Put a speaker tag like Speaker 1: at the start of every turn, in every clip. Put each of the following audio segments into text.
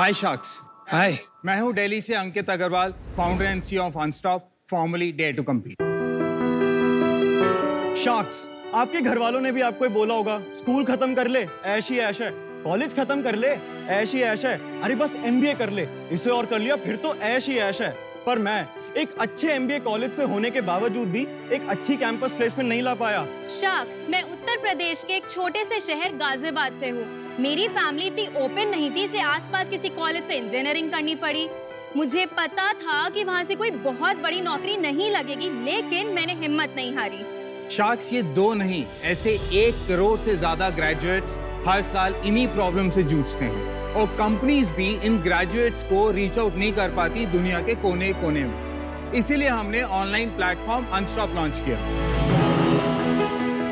Speaker 1: हाय sacks
Speaker 2: हाय
Speaker 1: मैं हूँ दिल्ली से Ankit Agarwal founder and CEO of Unstop formerly Dare to Compete
Speaker 3: sharks आपके घर वालों ने भी आपको बोला होगा स्कूल खत्म कर ले ऐश ही ऐश है। कॉलेज खत्म कर ले ऐश ही ऐश है। अरे बस एमबीए कर ले इसे और कर लिया फिर तो ऐश ही ऐश है। पर मैं एक अच्छे एमबीए कॉलेज से होने के बावजूद भी एक अच्छी कैंपस प्लेसमेंट नहीं ला पाया।
Speaker 4: शख्स मैं उत्तर प्रदेश के एक छोटे से शहर गाजियाबाद से हूँ। मेरी फैमिली इतनी ओपन नहीं थी, इसलिए आसपास किसी कॉलेज से इंजीनियरिंग करनी पड़ी। मुझे पता था कि वहाँ से कोई बहुत बड़ी नौकरी नहीं लगेगी, लेकिन मैंने हिम्मत नहीं हारी।
Speaker 1: शार्क्स ये दो नहीं, ऐसे एक करोड़ से ज़्यादा ग्रेजुएट्स हर साल इन्हीं प्रॉब्लम से जूझते हैं। और कंपनीज़ भी इन ग्रेजुएट्स को रीच आउट नहीं कर पाती दुनिया के कोने कोने में। इसीलिए हमने ऑनलाइन प्लेटफॉर्म अनस्टॉप लॉन्च किया।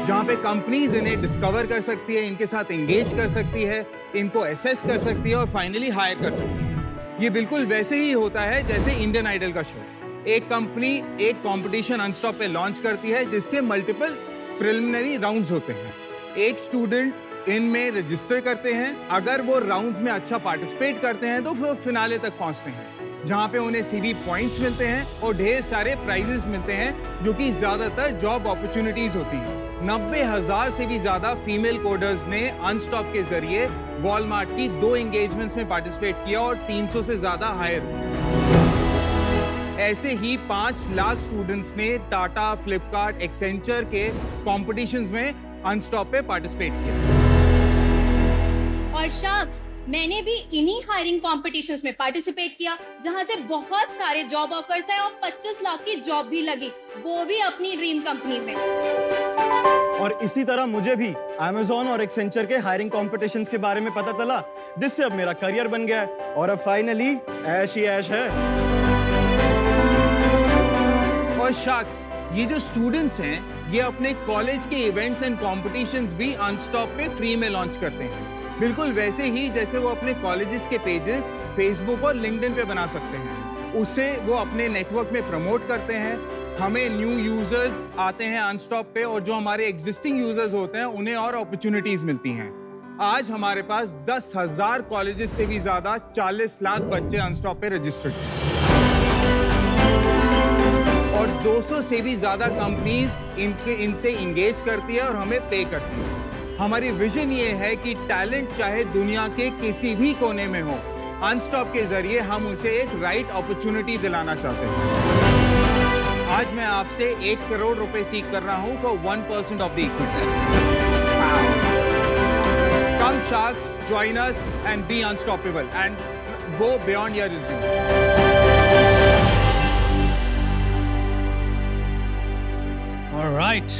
Speaker 1: जहाँ पे कंपनीज़ इन्हें डिस्कवर कर सकती है, इनके साथ एंगेज कर सकती है, इनको एसेस कर सकती है और फाइनली हायर कर सकती है। ये बिल्कुल वैसे ही होता है जैसे इंडियन आइडल का शो एक कंपनी एक कंपटीशन अनस्टॉप पे लॉन्च करती है, जिसके मल्टीपल प्रिलिमिनरी राउंड्स होते हैं। एक स्टूडेंट इनमें रजिस्टर करते हैं, अगर वो राउंड्स में अच्छा पार्टिसिपेट करते हैं तो फिर फिनाले तक पहुँचते हैं, जहाँ पे उन्हें सीवी पॉइंट्स मिलते हैं और ढेर सारे प्राइजेस मिलते हैं, जो कि ज़्यादातर जॉब अपॉर्चुनिटीज़ होती हैं। नब्बे हज़ार से भी ज़्यादा फीमेल कोडर्स ने अनस्टॉप के ज़रिए वॉलमार्ट की दो एंगेजमेंट्स में पार्टिसिपेट किया और 300 से ज़्यादा हायर ऐसे ही पाँच लाख स्टूडेंट्स ने टाटा फ्लिपकार्ट एक्सेंचर के कॉम्पिटिशन में अनस्टॉप पे पार्टिसिपेट किया।
Speaker 4: और शख्स मैंने भी इन्हीं हायरिंग कॉम्पिटिशन्स में पार्टिसिपेट किया, जहाँ से बहुत सारे जॉब ऑफर्स आए और 25 लाख की जॉब भी लगी। वो भी अपनी ड्रीम कंपनी में।
Speaker 3: और इसी तरह मुझे भी Amazon और एक्सेंचर के हायरिंग कॉम्पिटिशन्स के बारे में पता चला, जिससे अब मेरा करियर बन गया है और अब फाइनली ऐश ही ऐश है।
Speaker 1: और शाक्स ये जो स्टूडेंट्स हैं, ये अपने कॉलेज के इवेंट्स एंड कॉम्पिटिशंस भी अनस्टॉप पे फ्री में लॉन्च करते हैं। बिल्कुल वैसे ही जैसे वो अपने कॉलेजेस के पेजेस फेसबुक और लिंक्डइन पे बना सकते हैं। उससे वो अपने नेटवर्क में प्रमोट करते हैं हमें न्यू यूज़र्स आते हैं अनस्टॉप पे और जो हमारे एग्जिस्टिंग यूज़र्स होते हैं, उन्हें और अपॉर्चुनिटीज़ मिलती हैं। आज हमारे पास दस हज़ार कॉलेजेस से भी ज़्यादा चालीस लाख बच्चे अनस्टॉप पे रजिस्टर्ड हैं। और 200 से भी ज़्यादा कंपनीज़ इनके, इनसे इंगेज करती है और हमें पे करती है। हमारी विजन ये है कि टैलेंट चाहे दुनिया के किसी भी कोने में हो अनस्टॉप के ज़रिए हम उसे एक राइट अपॉर्चुनिटी दिलाना चाहते हैं। आज मैं आपसे एक करोड़ रुपए सीख कर रहा हूँ for one percent of the equity come sharks join us and be unstoppable and go beyond your resume right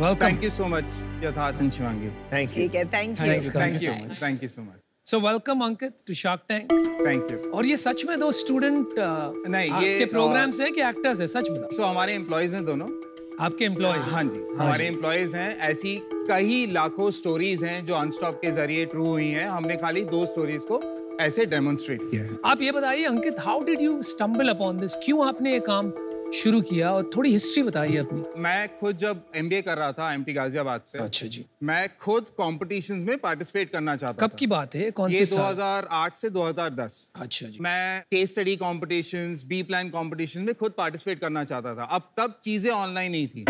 Speaker 1: welcome thank you so much
Speaker 5: Yatharth Shivangi
Speaker 6: thank you thank you
Speaker 2: thank
Speaker 1: you
Speaker 2: thank
Speaker 1: you so much So
Speaker 2: welcome Ankit to Shark Tank.
Speaker 1: Thank you.
Speaker 2: और ये सच में दो student
Speaker 1: नहीं,
Speaker 2: आपके
Speaker 1: ये,
Speaker 2: programmes हैं कि actors हैं? सच में
Speaker 1: So हमारे एम्प्लॉयज़ हैं दोनों।
Speaker 2: आपके एम्प्लॉय
Speaker 1: हाँ? जी हमारे एम्प्लॉयज़ हैं। ऐसी कई लाखों स्टोरीज हैं जो अनस्टॉप के ज़रिए ट्रू हुई हैं। हमने खाली दो स्टोरीज को ऐसे डेमोन्स्ट्रेट किया है।
Speaker 2: आप ये बताइए Ankit how did you stumble upon this क्यों आपने ये काम शुरू किया? और थोड़ी हिस्ट्री बताइए अपनी।
Speaker 1: मैं खुद जब एमबीए कर रहा था एमटी गाजियाबाद से
Speaker 2: अच्छा जी।
Speaker 1: मैं खुद कॉम्पिटिशन में पार्टिसिपेट करना चाहता
Speaker 2: कब
Speaker 1: था।
Speaker 2: की बात है? कौन
Speaker 1: ये
Speaker 2: से साल
Speaker 1: 2008 से 2010
Speaker 2: अच्छा जी।
Speaker 1: मैं case study competition B plan competition में खुद पार्टिसिपेट करना चाहता था। अब तब चीज़ें ऑनलाइन नहीं थी।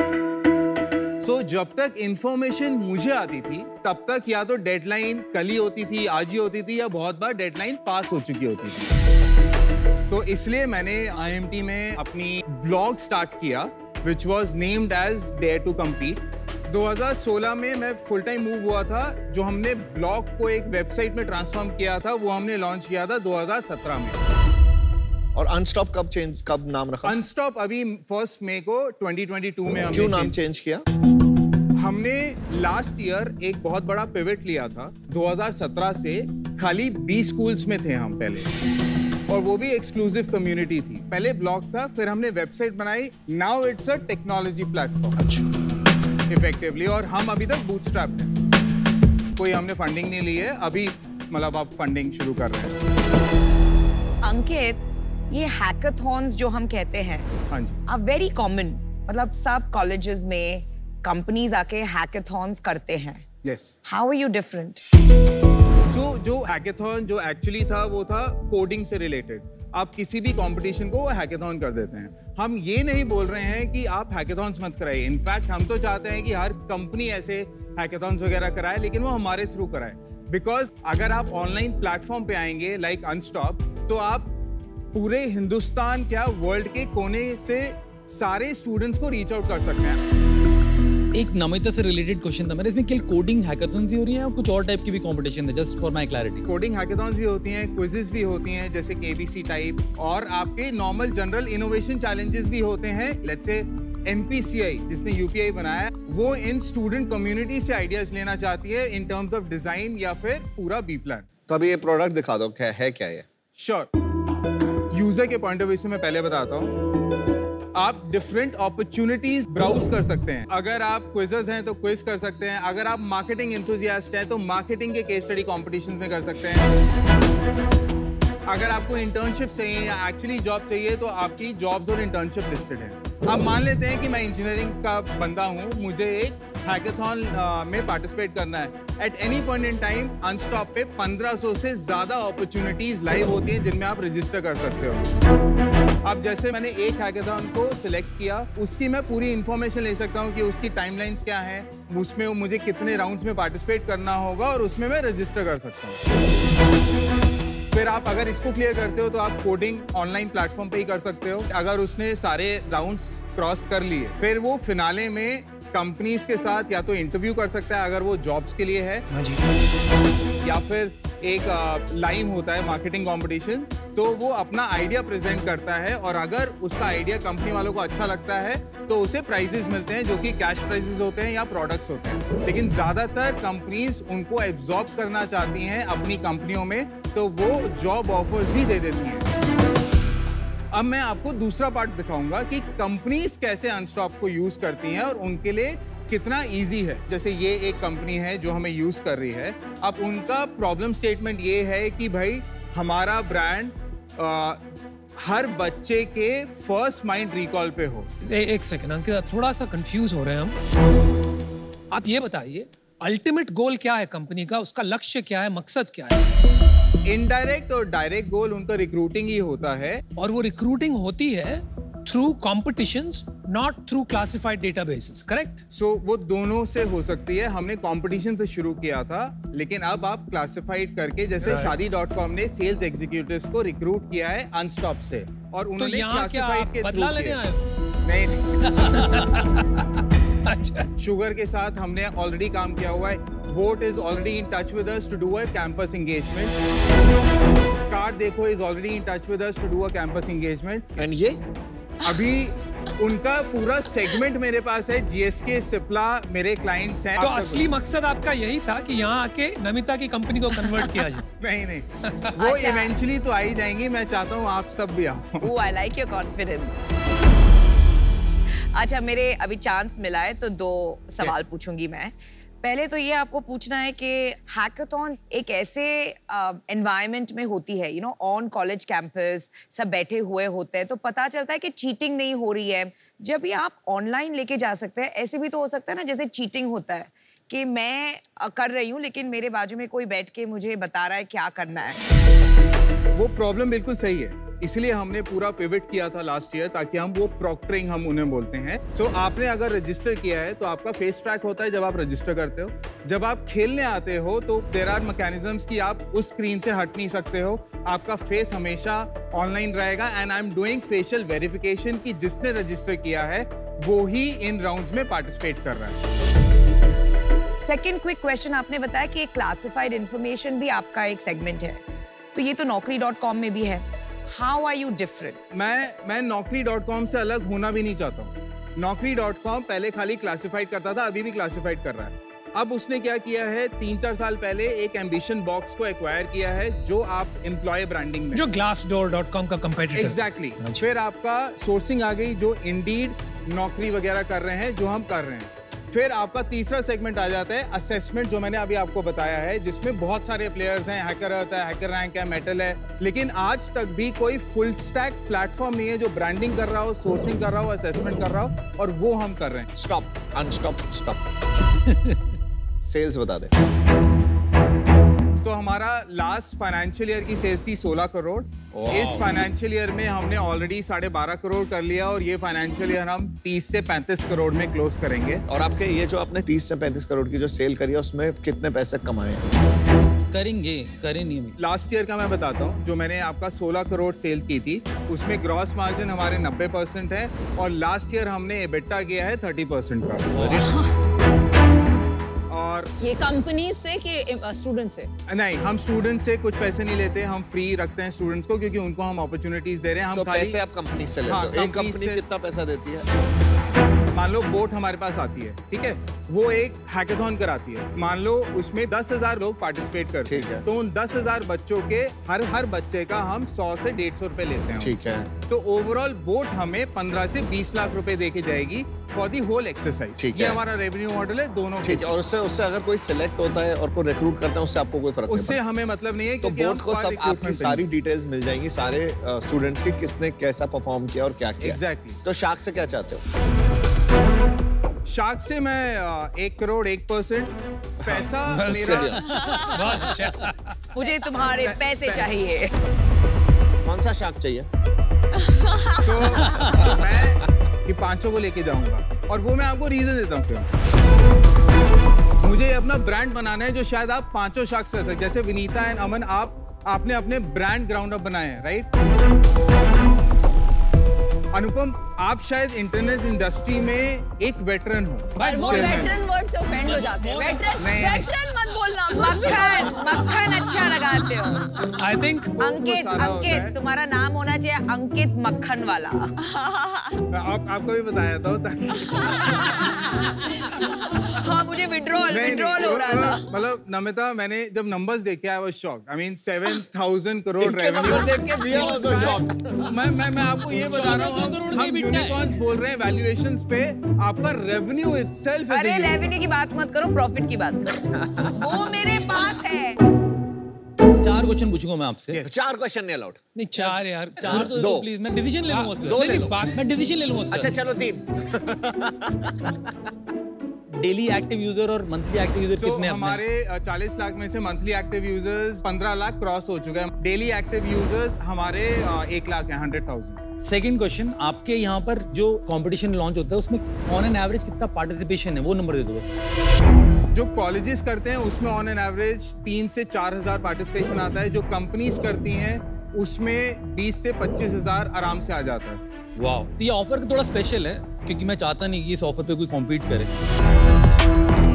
Speaker 1: सो so, जब तक इंफॉर्मेशन मुझे आती थी तब तक या तो डेडलाइन कल ही होती थी आज ही होती थी या बहुत बार डेडलाइन पास हो चुकी होती थी। तो इसलिए मैंने आईएमटी में अपनी ब्लॉग स्टार्ट किया which was named as Dare to Compete 2016 में मैं फुल टाइम मूव हुआ था जो हमने ब्लॉग को एक वेबसाइट में ट्रांसफॉर्म किया था वो हमने लॉन्च किया था 2017 में।
Speaker 5: और अनस्टॉप कब चेंज कब नाम रखा?
Speaker 1: अनस्टॉप अभी फ़र्स्ट मई को 2022 में हमने
Speaker 5: क्यों नाम चेंज किया?
Speaker 1: हमने लास्ट ईयर एक बहुत बड़ा पिवट लिया था 2017 से खाली 20 स्कूल्स में थे हम पहले। और वो भी एक्सक्लूसिव कम्युनिटी थी। पहले ब्लॉग था फिर हमने वेबसाइट बनाई now it's a technology platform effectively और हम अभी तक बूटस्ट्रैप हैं। कोई हमने फंडिंग नहीं ली है अभी मतलब आप फंडिंग शुरू कर रहे हैं।
Speaker 6: अंकित ये हैकाथॉन्स जो हम कहते हैं
Speaker 1: हाँ जी।
Speaker 6: आर वेरी कॉमन मतलब सब कॉलेजेस में कंपनीज़ आके हैकाथॉन्स करते हैं।
Speaker 1: Yes
Speaker 6: how are you different
Speaker 1: तो जो हैकेथॉन जो एक्चुअली था वो था कोडिंग से रिलेटेड आप किसी भी कंपटीशन को हैकेथॉन कर देते हैं। हम ये नहीं बोल रहे हैं कि आप हैकेथॉन्स मत कराइए। इनफैक्ट हम तो चाहते हैं कि हर कंपनी ऐसे हैकेथॉन्स वगैरह कराए लेकिन वो हमारे थ्रू कराए। बिकॉज़ अगर आप ऑनलाइन प्लेटफॉर्म पे आएँगे लाइक like अनस्टॉप तो आप पूरे हिंदुस्तान क्या वर्ल्ड के कोने से सारे स्टूडेंट्स को रीच आउट कर सकते हैं।
Speaker 7: एक नमिता से रिलेटेड क्वेश्चन था मेरा। इसमें केवल कोडिंग हैकाथन हो रही है और कुछ और टाइप की भी कंपटीशन है just for my clarity
Speaker 1: coding hackathons भी होती हैं क्विजेस भी होती हैं जैसे केबीसी टाइप और आपके नॉर्मल जनरल इनोवेशन चैलेंजेस भी होते हैं। लेट्स से एनपीसीआई जिसने यूपीआई बनाया वो इन स्टूडेंट कम्युनिटी से आइडियाज़ लेना चाहती है इन टर्म्स ऑफ़ डिज़ाइन या फिर पूरा बी प्लान
Speaker 5: तो अभी ये प्रोडक्ट दिखा दो क्या है क्या ये?
Speaker 1: श्योर यूज़र के पॉइंट ऑफ़ व्यू से मैं पहले बताता हूँ। आप डिफरेंट अपॉर्चुनिटीज़ ब्राउज कर सकते हैं। अगर आप क्विजर्स हैं तो क्विज कर सकते हैं। अगर आप मार्केटिंग इंथुजियास्ट हैं तो मार्केटिंग के केस स्टडी कॉम्पिटिशन में कर सकते हैं। अगर आपको इंटर्नशिप चाहिए या एक्चुअली जॉब चाहिए तो आपकी जॉब्स और इंटर्नशिप लिस्टेड है। अब मान लेते हैं कि मैं इंजीनियरिंग का बंदा हूँ। मुझे एक हैकेथॉन में पार्टिसिपेट करना है। At any point in time Unstop पे 1500 से ज़्यादा अपॉर्चुनिटीज़ लाइव होती हैं जिनमें आप रजिस्टर कर सकते हो। अब जैसे मैंने एक हैकेथॉन को सिलेक्ट किया उसकी मैं पूरी इन्फॉर्मेशन ले सकता हूँ कि उसकी टाइमलाइंस क्या है उसमें मुझे कितने राउंड्स में पार्टिसिपेट करना होगा और उसमें मैं रजिस्टर कर सकता हूँ। फिर आप अगर इसको क्लियर करते हो तो आप कोडिंग ऑनलाइन प्लेटफॉर्म पे ही कर सकते हो। अगर उसने सारे राउंड्स क्रॉस कर लिए फिर वो फिनाले में कंपनीज़ के साथ या तो इंटरव्यू कर सकता है अगर वो जॉब्स के लिए है
Speaker 2: हाँ
Speaker 1: या फिर एक लाइन होता है मार्केटिंग कंपटीशन तो वो अपना आइडिया प्रेजेंट करता है और अगर उसका आइडिया कंपनी वालों को अच्छा लगता है तो उसे प्राइजेस मिलते हैं जो कि कैश प्राइजेस होते हैं या प्रोडक्ट्स होते हैं। लेकिन ज़्यादातर कंपनीज़ उनको एब्जॉर्ब करना चाहती हैं अपनी कंपनियों में तो वो जॉब ऑफर्स भी दे देती हैं। अब मैं आपको दूसरा पार्ट दिखाऊँगा कि कंपनीज़ कैसे अनस्टॉप को यूज़ करती हैं और उनके लिए कितना इजी है। जैसे ये एक कंपनी है जो हमें यूज़ कर रही है। अब उनका प्रॉब्लम स्टेटमेंट ये है कि भाई हमारा ब्रांड हर बच्चे के फ़र्स्ट माइंड रिकॉल पे हो।
Speaker 2: ए, एक सेकंड अंकित थोड़ा सा कंफ्यूज हो रहे हैं हम। आप ये बताइए अल्टीमेट गोल क्या है कंपनी का? उसका लक्ष्य क्या है? मकसद क्या है?
Speaker 1: इनडायरेक्ट और डायरेक्ट गोल उनका रिक्रूटिंग ही होता है।
Speaker 2: और वो रिक्रूटिंग होती है through competitions not through classified databases correct
Speaker 1: so वो दोनों से हो सकती है। हमने कंपटीशन से शुरू किया था लेकिन अब आप क्लासिफाइड करके जैसे
Speaker 2: Right.
Speaker 1: शादी डॉट कॉम ने सेल्स एग्जीक्यूटिव्स को रिक्रूट किया है अनस्टॉप से और
Speaker 2: तो
Speaker 1: उन्होंने
Speaker 2: यहाँ क्या
Speaker 1: के
Speaker 2: बदला लेने आए
Speaker 1: नहीं नहीं।
Speaker 2: अच्छा।
Speaker 1: शुगर के साथ हमने ऑलरेडी काम किया हुआ है। BoAt is already in touch with us to do a campus engagement CarDekho is already in touch with us to do a campus engagement
Speaker 5: and ये?
Speaker 1: अभी उनका पूरा सेगमेंट मेरे पास है। जीएसके सिप्ला मेरे क्लाइंट्स हैं।
Speaker 2: तो असली मकसद आपका यही था कि यहाँ आके नमिता की कंपनी को कन्वर्ट किया जाए।
Speaker 1: नहीं नहीं। वो
Speaker 6: अच्छा।
Speaker 1: इवेंचुअली तो आई जाएँगी। मैं चाहता हूँ आप सब भी आओ।
Speaker 6: आई लाइक योर कॉन्फिडेंस अच्छा मेरे अभी चांस मिला है तो दो सवाल
Speaker 1: Yes.
Speaker 6: पूछूँगी मैं। पहले तो ये आपको पूछना है कि हैकाथॉन एक ऐसे एनवायरनमेंट में होती है you know on college campus सब बैठे हुए होते हैं तो पता चलता है कि चीटिंग नहीं हो रही है। जब ये आप ऑनलाइन लेके जा सकते हैं, ऐसे भी तो हो सकता है ना, जैसे चीटिंग होता है, कि मैं कर रही हूँ, लेकिन मेरे बाजू में कोई बैठ के मुझे बता रहा है क्या करना है।
Speaker 1: वो प्रॉब्लम बिल्कुल सही है। इसलिए हमने पूरा पिवट किया था लास्ट ईयर ताकि हम वो प्रॉक्टरिंग हम उन्हें बोलते हैं। सो so, आपने अगर रजिस्टर किया है तो आपका फेस ट्रैक होता है जब आप रजिस्टर करते हो। जब आप खेलने आते हो तो देर आर मैकेनिज्म्स कि आप उस स्क्रीन से हट नहीं सकते हो। आपका फेस हमेशा ऑनलाइन रहेगा and I am doing facial verification कि जिसने रजिस्टर किया है वो ही इन राउंड्स में पार्टिसिपेट कर रहा है।
Speaker 6: सेकेंड क्विक क्वेश्चन आपने बताया कि क्लासिफाइड इंफॉर्मेशन भी आपका एक सेगमेंट है। तो ये तो नौकरी डॉट कॉम में भी है। हाउ आर यू डिफरेंट
Speaker 1: मैं मैं नौकरी डॉट कॉम से अलग होना भी नहीं चाहता हूँ। नौकरी डॉट कॉम पहले खाली क्लासिफाइड करता था अभी भी क्लासिफाइड कर रहा है। अब उसने क्या किया है तीन चार साल पहले एक एम्बिशन बॉक्स को एक्वायर किया है जो आप एम्प्लॉय ब्रांडिंग में
Speaker 2: जो ग्लास डोर डॉट कॉम का कंपेटिटर
Speaker 1: एग्जैक्टली
Speaker 2: अच्छा।
Speaker 1: फिर आपका सोर्सिंग आ गई जो इंडीड नौकरी वगैरह कर रहे हैं जो हम कर रहे हैं। फिर आपका तीसरा सेगमेंट आ जाता है असेसमेंट जो मैंने अभी आपको बताया है जिसमें बहुत सारे प्लेयर्स हैं हैकर होता है हैकर रैंक है मेटल है लेकिन आज तक भी कोई फुल स्टैक प्लेटफॉर्म नहीं है जो ब्रांडिंग कर रहा हो सोर्सिंग कर रहा हो असेसमेंट कर रहा हो और वो हम कर रहे हैं।
Speaker 5: स्टॉप अनस्टॉप स्टॉप सेल्स बता दे।
Speaker 1: तो हमारा लास्ट फाइनेंशियल ईयर की सेल्स थी 16 करोड़। इस फाइनेंशियल ईयर में हमने ऑलरेडी साढ़े बारह करोड़ कर लिया और ये फाइनेंशियल ईयर हम 30 से 35 करोड़ में क्लोज करेंगे।
Speaker 5: और आपके ये जो आपने 30 से 35 करोड़ की जो सेल करी है उसमें कितने पैसे कमाए हैं?
Speaker 7: करेंगे करें
Speaker 1: लास्ट ईयर का मैं बताता हूँ जो मैंने आपका 16 करोड़ सेल की थी उसमें ग्रॉस मार्जिन हमारे 90 परसेंट है और लास्ट ईयर हमने एबिटा किया है 30 परसेंट का। और
Speaker 8: ये कंपनी से कि स्टूडेंट से?
Speaker 1: नहीं हम स्टूडेंट से कुछ पैसे नहीं लेते हम फ्री रखते हैं स्टूडेंट्स को क्योंकि उनको हम अपॉर्चुनिटीज़ दे रहे हैं हम
Speaker 5: तो
Speaker 1: खाली
Speaker 5: पैसे आप कंपनी से लेते
Speaker 1: हाँ,
Speaker 5: एक
Speaker 1: कंपनी
Speaker 5: कंपनी
Speaker 1: से-
Speaker 5: कितना पैसा देती है?
Speaker 1: मान लो बोट हमारे पास आती है ठीक है? वो एक हैकेथॉन कराती है। मान लो उसमें दस हज़ार लोग पार्टिसिपेट करते
Speaker 5: हैं।
Speaker 1: तो उन दस हज़ार बच्चों के हर हर बच्चे का हम सौ से डेढ़ सौ रुपए लेते हैं
Speaker 5: ठीक है।
Speaker 1: तो ओवरऑल बोट हमें पंद्रह से बीस लाख रुपए दे के जाएगी फॉर दी होल एक्सरसाइज ये। हमारा रेवेन्यू मॉडल है दोनों
Speaker 5: ठीक
Speaker 1: के
Speaker 5: और उससे उससे अगर कोई सिलेक्ट होता है और कोई रिक्रूट करता है उससे आपको कोई फ़र्क
Speaker 1: उससे हमें मतलब नहीं है
Speaker 5: तो बोर्ड को सब आपकी सारी डिटेल्स मिल जाएँगी सारे स्टूडेंट्स की किसने कैसा परफॉर्म किया और क्या किया।
Speaker 1: Exactly.
Speaker 5: तो शार्क से क्या चाहते हो?
Speaker 1: शार्क से मैं एक करोड़ एक परसेंट पैसा मेरा
Speaker 5: क्या?
Speaker 2: बहुत अच्छा।
Speaker 6: मुझे तुम्हारे पैसे चाहिए।
Speaker 5: कौन सा शार्क चाहिए?
Speaker 1: तो मैं ये पाँचों को लेके जाऊँगा और वो मैं आपको रीजन देता हूँ क्यों मुझे अपना ब्रांड बनाना है जो शायद आप पाँचों शख्स कर सकते जैसे विनीता एंड अमन आप आपने अपने ब्रांड ग्राउंड अप बनाए हैं राइट अनुपम आप शायद इंटरनेट इंडस्ट्री में एक वेटरन हो
Speaker 8: पर वो
Speaker 1: Chairman।
Speaker 8: वेटरन वर्ड से ऑफेंड हो जाते हैं वेटरन। वेटरन
Speaker 6: मक्खन मक्खन अच्छा लगाते हो।
Speaker 2: आई थिंक
Speaker 6: अंकित। अंकित तुम्हारा नाम होना चाहिए अंकित मक्खन वाला।
Speaker 1: आप आपको भी बताया था ताकि
Speaker 6: हाँ मुझे विड्रॉल विड्रॉल हो रहा था।
Speaker 1: मतलब नमिता मैंने जब नंबर्स देखे I was shocked I mean 7000 crore revenue
Speaker 5: देख के was so shocked.
Speaker 1: मैं मैं मैं आपको ये बता रहा हूँ
Speaker 7: करोड़
Speaker 1: हम-। यूनिकॉर्न्स बोल रहे हैं वैल्यूएशंस पे आपका रेवेन्यू इटसेल्फ इज़
Speaker 6: अरे रेवेन्यू की बात मत करो प्रॉफिट की बात करो। वो मेरे है।
Speaker 7: चार क्वेश्चन पूछूँगा मैं आपसे।
Speaker 5: चार क्वेश्चन नहीं अलाउड
Speaker 2: नहीं चार यार।
Speaker 7: चार तो
Speaker 5: दो।
Speaker 7: प्लीज़ मैं डिसीज़न ले लूँगा
Speaker 5: दो ले
Speaker 7: नहीं,
Speaker 5: लो।
Speaker 7: बात- मैं डिसीज़न ले लूँगा
Speaker 5: अच्छा चलो तीन।
Speaker 7: डेली एक्टिव यूज़र और मंथली एक्टिव यूज़र कितने
Speaker 1: हमारे 40 लाख में से monthly active users 15 lakh cross हो चुका है। डेली एक्टिव यूज़र्स हमारे एक लाख हैं 100,000
Speaker 7: सेकंड क्वेश्चन आपके यहाँ पर जो कंपटीशन लॉन्च होता है उसमें ऑन एन एवरेज कितना पार्टिसिपेशन है? वो नंबर दे दो बस।
Speaker 1: जो कॉलेजेस करते हैं उसमें ऑन एन एवरेज तीन से चार हज़ार पार्टिसिपेशन आता है। जो कंपनीज़ करती हैं उसमें 20 से पच्चीस हज़ार आराम से आ जाता है।
Speaker 7: वाह तो ये ऑफ़र थोड़ा स्पेशल है क्योंकि मैं चाहता नहीं कि इस ऑफ़र पे कोई कॉम्पीट करे।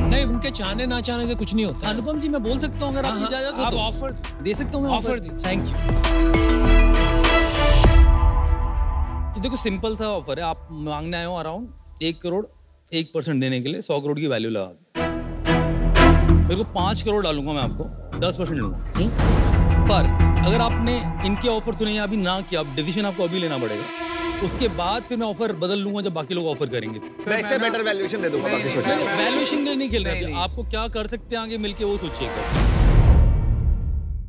Speaker 2: नहीं उनके चाहने ना चाहने से कुछ नहीं होता।
Speaker 7: अनुपम जी मैं बोल सकता हूँ अगर आप
Speaker 2: हाँ,
Speaker 7: इजाज़त हो
Speaker 2: आप
Speaker 7: तो।
Speaker 2: ऑफ़र
Speaker 7: दे सकता हूँ
Speaker 2: ऑफ़र दीजिए।
Speaker 7: थैंक यू तो देखो सिंपल था ऑफ़र है। आप मांगने आए हो अराउंड एक करोड़ एक परसेंट देने के लिए सौ करोड़ की वैल्यू लगा। मेरे को पाँच करोड़ डालूँगा मैं आपको दस परसेंट लूँगा पर अगर आपने इनके ऑफ़र सुने या अभी ना किया डिसीज़न आपको अभी लेना पड़ेगा। उसके बाद फिर मैं ऑफ़र बदल लूँगा जब बाकी लोग ऑफ़र करेंगे।
Speaker 5: मैं इससे बेटर वैल्यूएशन दे दूँगा बाकी
Speaker 1: नहीं,
Speaker 5: सोचो
Speaker 7: वैल्यूएशन के लिए नहीं खेल रहे आपको क्या कर सकते हैं आगे मिलके वो सोचिएगा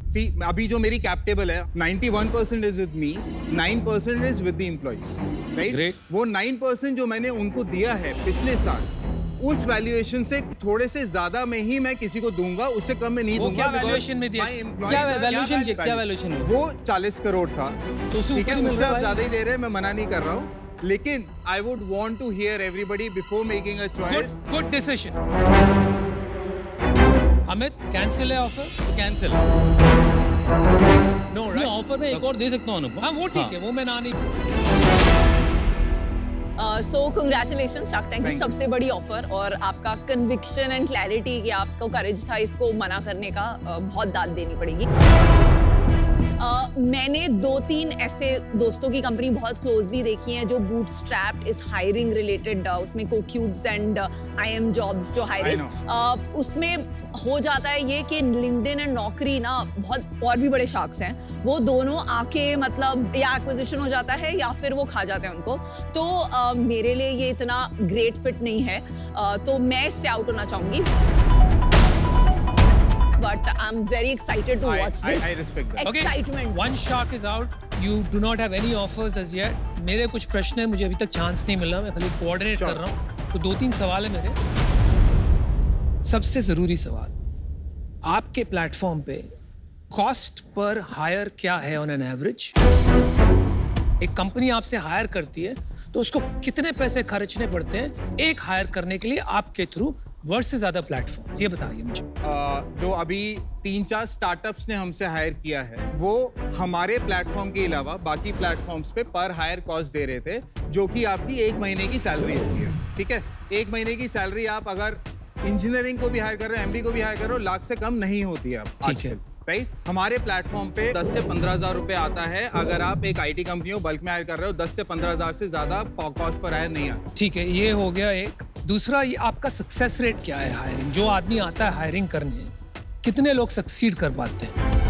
Speaker 1: सी अभी जो मेरी कैप टेबल है 91% is with me 9% is with the employees right वो 9% जो मैंने उनको दिया है पिछले साल उस वैल्यूएशन से थोड़े से ज़्यादा में ही मैं किसी को दूँगा उससे कम में नहीं
Speaker 2: वो
Speaker 1: दूँगा
Speaker 2: क्या valuation में दिया?
Speaker 7: क्या valuation
Speaker 1: क्या
Speaker 7: है?
Speaker 1: वो 40 करोड़ था।
Speaker 7: तो
Speaker 1: ठीक
Speaker 7: ऊपर
Speaker 1: है
Speaker 7: ही
Speaker 1: उससे आप ज़्यादा ही दे रहे हैं मैं मना नहीं कर रहा हूँ। लेकिन I would want to hear everybody before making a choice
Speaker 2: good decision Amit cancel है ऑफ़र
Speaker 7: कैंसिल
Speaker 2: नो
Speaker 7: मैं ऑफ़र में एक और दे सकता हूँ अनुपम।
Speaker 2: हाँ वो ठीक है वो मैं ना नहीं
Speaker 8: सो कंग्रेचुलेशन शार्क टैंक की सबसे बड़ी ऑफ़र और आपका कन्विक्शन एंड क्लैरिटी कि आपको करेज था इसको मना करने का uh, बहुत दाद देनी पड़ेगी। Uh, मैंने दो तीन ऐसे दोस्तों की कंपनी बहुत क्लोजली देखी है जो बूट स्ट्रैप्ड इस हायरिंग रिलेटेड उसमें CoCubes and I M jobs जो हायरिंग उसमें हो जाता है ये कि लिंक्डइन एंड नौकरी ना बहुत और भी बड़े शार्क्स हैं वो दोनों आके मतलब या एक्विजिशन हो जाता है या फिर वो खा जाते हैं उनको तो अ, मेरे लिए ये इतना ग्रेट फिट नहीं है अ, तो मैं इससे आउट होना चाहूँगी but I am very excited to watch
Speaker 1: I, I, I respect that.
Speaker 2: Okay,
Speaker 8: excitement
Speaker 2: one shark is out. You do not have any offers as yet. मेरे कुछ प्रश्न है मुझे अभी तक चांस नहीं मिला मैं खाली कोऑर्डिनेट
Speaker 1: Sure.
Speaker 2: कर रहा हूँ तो दो तीन सवाल है मेरे सबसे ज़रूरी सवाल आपके प्लेटफॉर्म पे कॉस्ट पर हायर क्या है ऑन एन एवरेज एक कंपनी आपसे हायर करती है तो उसको कितने पैसे खर्चने पड़ते हैं एक हायर करने के लिए आपके थ्रू वर्सेस ज़्यादा प्लेटफॉर्म ये बताइए मुझे।
Speaker 1: आ, जो अभी तीन चार स्टार्टअप्स ने हमसे हायर किया है वो हमारे प्लेटफॉर्म के अलावा बाकी प्लेटफॉर्म्स पे पर हायर कॉस्ट दे रहे थे जो कि आपकी एक महीने की सैलरी होती है ठीक है? एक महीने की सैलरी आप अगर इंजीनियरिंग को भी हायर कर रहे हो एमबी को भी हायर कर रहे हो लाख से कम नहीं होती है अब
Speaker 2: ठीक है।
Speaker 1: राइट हमारे प्लेटफॉर्म पे 10 से पंद्रह हज़ार रुपए आता है अगर आप एक आईटी कंपनी हो बल्क में हायर कर रहे हो 10 से पंद्रह हज़ार से ज़्यादा कॉस्ट पर हायर नहीं आता।
Speaker 2: ठीक है ये हो गया एक। दूसरा ये आपका सक्सेस रेट क्या है हायरिंग जो आदमी आता है हायरिंग करने कितने लोग सक्सीड कर पाते हैं?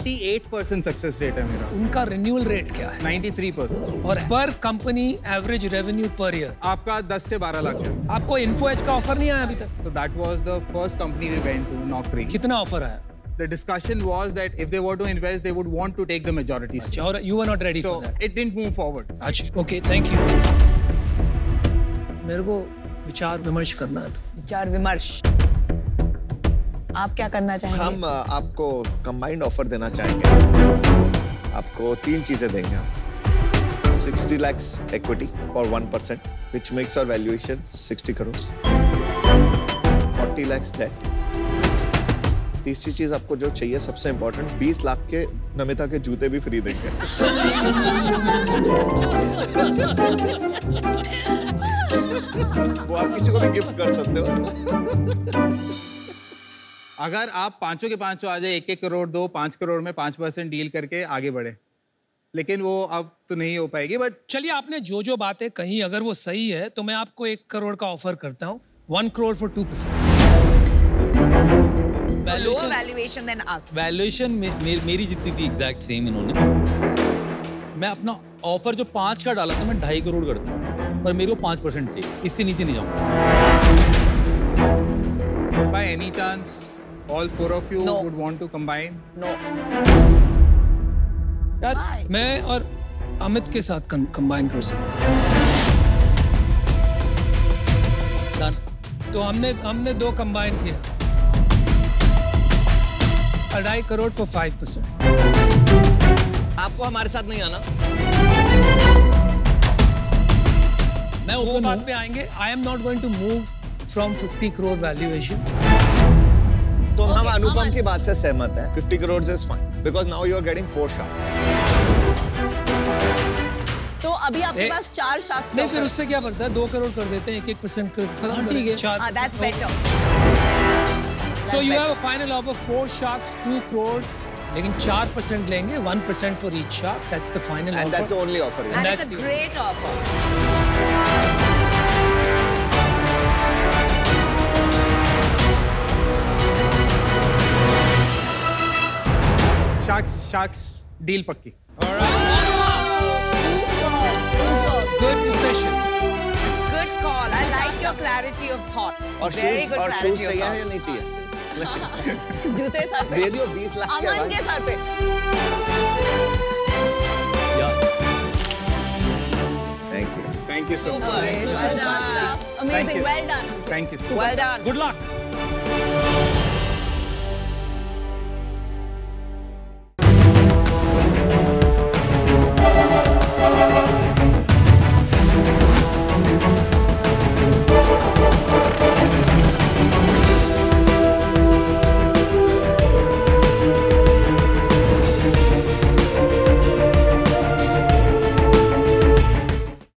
Speaker 1: 98 परसेंट सक्सेस रेट है मेरा
Speaker 2: उनका रिन्यूअल रेट क्या है
Speaker 1: 93 परसेंट
Speaker 2: और per company average revenue per year
Speaker 1: आपका 10 से 12 लाख है
Speaker 2: आपको इन्फो एज का ऑफ़र नहीं आया अभी तक
Speaker 1: So that was the first company we went to, Naukri.
Speaker 2: कितना ऑफ़र आया
Speaker 1: The discussion was that if they were to invest, they would want to take the majority.
Speaker 2: अच्छा और you were not ready
Speaker 1: So
Speaker 2: for that
Speaker 1: it didn't move forward.
Speaker 2: अच्छा okay thank you मेरे को विचार विमर्श करना है
Speaker 6: विचार विमर्श आप क्या करना चाहेंगे?
Speaker 5: हम आपको कंबाइंड ऑफ़र देना चाहेंगे। आपको तीन चीज़ें देंगे हम। 60 lakhs equity for 1% which makes our valuation 60 crores. 40 lakhs debt. तीसरी चीज़ आपको जो चाहिए, सबसे इंपॉर्टेंट 20 लाख के नमिता के जूते भी फ्री देंगे। वो आप किसी को भी गिफ्ट कर सकते हो।
Speaker 1: अगर आप पाँचों के पाँचों आ जाए एक एक करोड़ दो पाँच करोड़ में पाँच परसेंट डील करके आगे बढ़े। लेकिन वो अब तो नहीं हो पाएगी बट
Speaker 2: चलिए आपने जो जो बातें कही अगर वो सही है तो मैं आपको एक करोड़ का ऑफ़र करता हूँ। One crore for two percent.
Speaker 6: Valuation then us
Speaker 7: valuation मे, मे, मेरी जितनी थी एग्जैक्ट सेम इन्होंने। मैं अपना ऑफ़र जो पाँच का डाला था मैं ढाई करोड़ करता हूँ पर मेरे को पाँच परसेंट चाहिए इससे नीचे नहीं जाऊँगा।
Speaker 1: By any chance all four of you
Speaker 6: No.
Speaker 1: Would want to combine
Speaker 6: no
Speaker 2: यार मैं और अमित के साथ कंबाइन कर सकते हैं।
Speaker 7: Done.
Speaker 2: तो हमने हमने दो कंबाइन किया। अढ़ाई करोड़ फॉर फाइव परसेंट
Speaker 5: आपको हमारे साथ नहीं आना।
Speaker 7: मैं
Speaker 2: वो
Speaker 7: ओपन
Speaker 2: बात पे आएँगे। I am not going to move from 50 crore valuation
Speaker 5: तो हम अनुपम की बात से सहमत हैं। 50 crore is fine because now you are getting four shots
Speaker 8: तो अभी आपके पास चार शार्क्स
Speaker 2: नहीं फिर उससे क्या बढ़ता है? दो करोड़ कर देते हैं एक एक परसेंट खत्म
Speaker 7: ठीक है।
Speaker 2: चार
Speaker 6: हाँ that's better
Speaker 2: so you have a final offer four sharks two crore लेकिन चार परसेंट लेंगे one percent for each shark that's the final
Speaker 5: and that's only offer
Speaker 2: And
Speaker 6: that's a great offer
Speaker 1: sharks sharks deal पक्की
Speaker 2: good discussion
Speaker 6: good call I like your clarity of thought
Speaker 5: और shoes और shoes चाहिए या नहीं चाहिए?
Speaker 8: जूते sir पे।
Speaker 5: दे दियो 20 लाख
Speaker 8: अमन के सर पे।
Speaker 5: Thank you
Speaker 1: thank you so much
Speaker 8: Well done.
Speaker 1: Thank
Speaker 8: Amazing.
Speaker 1: you.
Speaker 8: Well done.
Speaker 1: Thank you so
Speaker 6: well done
Speaker 2: good luck